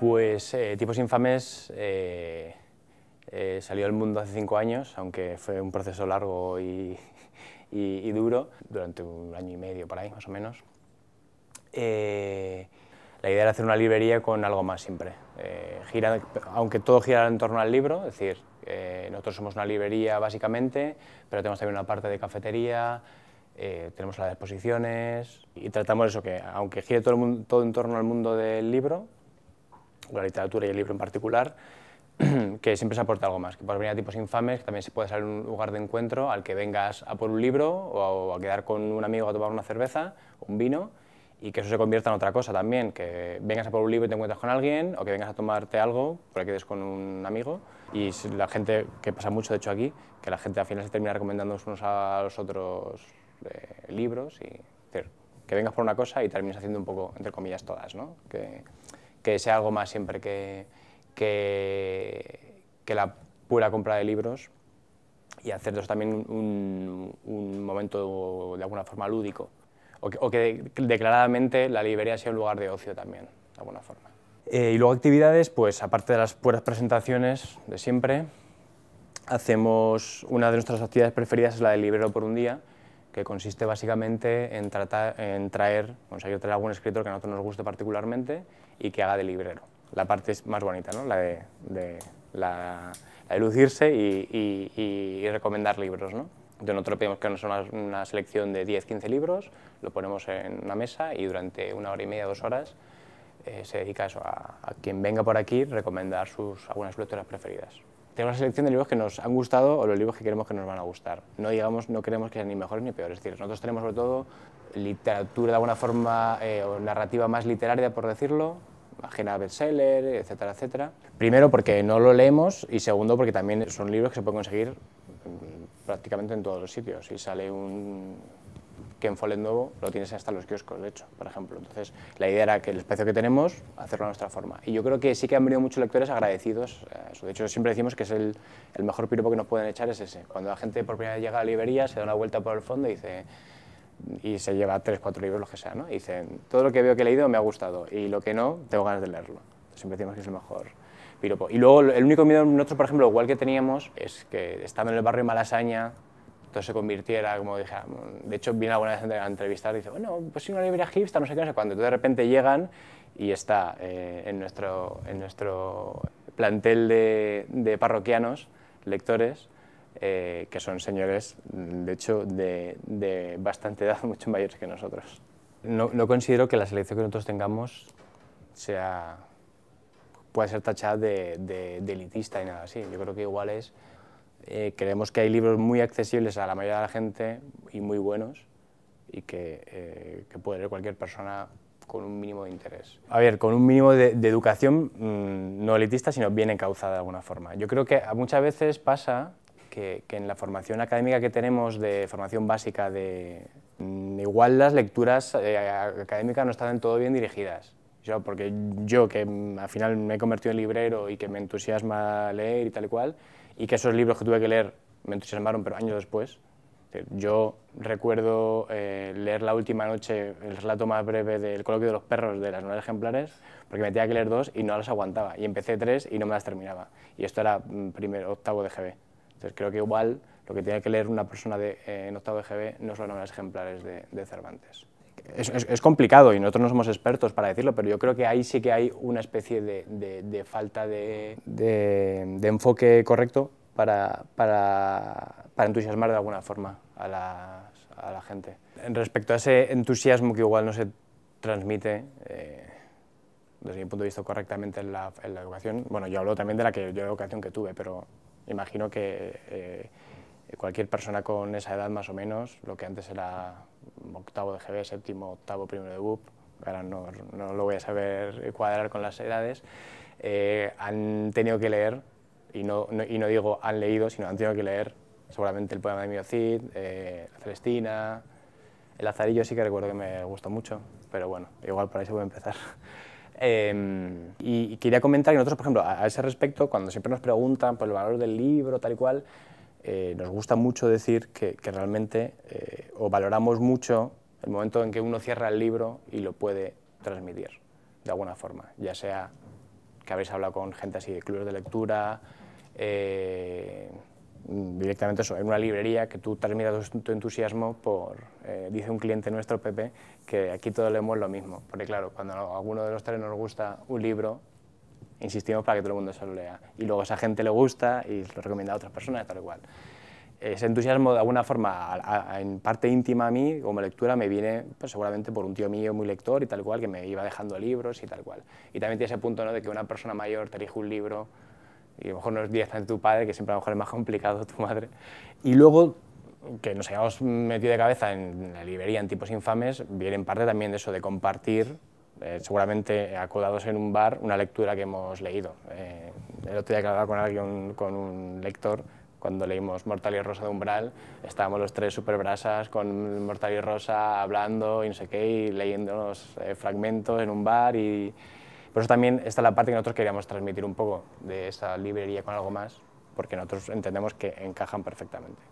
Pues eh, Tipos Infames eh, eh, salió al mundo hace cinco años, aunque fue un proceso largo y, y, duro, durante un año y medio por ahí, más o menos. la idea era hacer una librería con algo más siempre. gira, aunque todo gira en torno al libro, es decir, nosotros somos una librería básicamente, pero tenemos también una parte de cafetería, tenemos las exposiciones y tratamos eso, que aunque gire todo, el todo en torno al mundo del libro, la literatura y el libro en particular, que siempre se aporta algo más, que puedes venir a tipos infames, que también se puede ser un lugar de encuentro al que vengas a por un libro o a, quedar con un amigo a tomar una cerveza, un vino, y que eso se convierta en otra cosa también, que vengas a por un libro y te encuentres con alguien, o que vengas a tomarte algo, porque quedes con un amigo, y la gente, que pasa mucho de hecho aquí, que la gente al final se termina recomendando unos a los otros eh, libros, y que vengas por una cosa y termines haciendo un poco, entre comillas, todas, ¿no? Que, que sea algo más siempre que, que, la pura compra de libros y hacer también un, un, momento de alguna forma lúdico o que, declaradamente la librería sea un lugar de ocio también, de alguna forma. Eh, y luego actividades, pues aparte de las puras presentaciones de siempre, hacemos una de nuestras actividades preferidas es la del librero por un día, que consiste básicamente en, tratar, en traer, conseguir traer algún escritor que a nosotros nos guste particularmente y que haga de librero. La parte más bonita, ¿no? la, de, la, de lucirse y, recomendar libros. ¿no? Entonces nosotros pedimos que nos una, una selección de 10-15 libros, lo ponemos en una mesa y durante una hora y media, dos horas, eh, se dedica eso, a, a, quien venga por aquí recomendar sus, algunas lecturas preferidas tenemos una selección de libros que nos han gustado o los libros que queremos que nos van a gustar. No, digamos, no queremos que sean ni mejores ni peores. Es decir, nosotros tenemos sobre todo literatura de alguna forma eh, o narrativa más literaria, por decirlo, ajena a bestseller, etcétera, etcétera. Primero porque no lo leemos y segundo porque también son libros que se pueden conseguir mm, prácticamente en todos los sitios. Si sale un que en Follet Nuevo lo tienes hasta los kioscos, de hecho, por ejemplo. Entonces, la idea era que el espacio que tenemos, hacerlo a nuestra forma. Y yo creo que sí que han venido muchos lectores agradecidos a eso. De hecho, siempre decimos que es el, el mejor piropo que nos pueden echar es ese. Cuando la gente por primera vez llega a la librería, se da una vuelta por el fondo y dice y se lleva tres, cuatro libros, lo que sea, ¿no? Y dicen, todo lo que veo que he leído me ha gustado y lo que no, tengo ganas de leerlo. Siempre decimos que es el mejor piropo. Y luego, el único miedo nosotros, por ejemplo, igual que teníamos, es que estando en el barrio Malasaña, entonces se convirtiera, como dije, de hecho viene alguna vez a entrevistar y dice, bueno, pues si una librería hipster, no sé qué, no sé cuándo. Entonces de repente llegan y está eh, en, nuestro, en nuestro plantel de, de parroquianos, lectores, eh, que son señores, de hecho, de, de, bastante edad, mucho mayores que nosotros. No, no, considero que la selección que nosotros tengamos sea, pueda ser tachada de, de, de elitista y nada así. Yo creo que igual es eh, creemos que hay libros muy accesibles a la mayoría de la gente y muy buenos y que, eh, que puede leer cualquier persona con un mínimo de interés. A ver, con un mínimo de, educación mm, no elitista, sino bien encauzada de alguna forma. Yo creo que muchas veces pasa que, en la formación académica que tenemos de formación básica, de, igual las lecturas eh, académicas no están todo bien dirigidas. Yo, porque yo, que al final me he convertido en librero y que me entusiasma leer y tal y cual, y que esos libros que tuve que leer me entusiasmaron, pero años después. Yo recuerdo eh, leer la última noche el relato más breve del coloquio de los perros de las nueve ejemplares, porque me tenía que leer dos y no las aguantaba. Y empecé tres y no me las terminaba. Y esto era mm, primero, octavo de GB. Entonces creo que igual lo que tiene que leer una persona de, eh, en octavo de GB no son las nueve ejemplares de, de Cervantes. Es, es, es, complicado y nosotros no somos expertos para decirlo, pero yo creo que ahí sí que hay una especie de, de, de falta de, enfoque correcto para, para, para, entusiasmar de alguna forma a, las, a, la gente. Respecto a ese entusiasmo que igual no se transmite, eh, desde mi punto de vista, correctamente en la, en la, educación, bueno, yo hablo también de la, que, yo, la educación que tuve, pero imagino que eh, cualquier persona con esa edad más o menos, lo que antes era octavo de GB, séptimo, octavo, primero de BUP, ahora no, no lo voy a saber cuadrar con las edades, eh, han tenido que leer, y no, no, y no, digo han leído, sino han tenido que leer seguramente el poema de Mio Cid, eh, Celestina, El Lazarillo sí que recuerdo que me gustó mucho, pero bueno, igual por ahí se puede empezar. Eh, y, quería comentar que nosotros, por ejemplo, a, ese respecto, cuando siempre nos preguntan por el valor del libro, tal y cual, eh, nos gusta mucho decir que, realmente, eh, o valoramos mucho el momento en que uno cierra el libro y lo puede transmitir de alguna forma, ya sea que habréis hablado con gente así de clubes de lectura, eh, directamente eso, en una librería que tú transmitas tu, tu entusiasmo por, dice un cliente nuestro, Pepe, que aquí todos leemos lo mismo, porque claro, cuando a alguno de los tres nos gusta un libro, insistimos para que todo el mundo se lo lea, y luego a esa gente le gusta y lo recomienda a otras personas, tal igual. Ese entusiasmo, de alguna forma, en parte íntima a mí, como lectura, me viene pues, seguramente por un tío mío muy lector y tal cual, que me iba dejando libros y tal cual. Y también tiene ese punto ¿no? de que una persona mayor te elige un libro, y a lo mejor no es directamente tu padre, que siempre a lo mejor es más complicado tu madre. Y luego, que nos hayamos metido de cabeza en la librería en tipos infames, viene en parte también de eso, de compartir, eh, seguramente acodados en un bar, una lectura que hemos leído. Eh, el otro día que hablaba con alguien, con un lector, cuando leímos Mortal y Rosa de Umbral, estábamos los tres super brasas con Mortal y Rosa hablando y no sé qué, y leyendo los eh, fragmentos en un bar y por eso también está la parte que nosotros queríamos transmitir un poco de esa librería con algo más, porque nosotros entendemos que encajan perfectamente.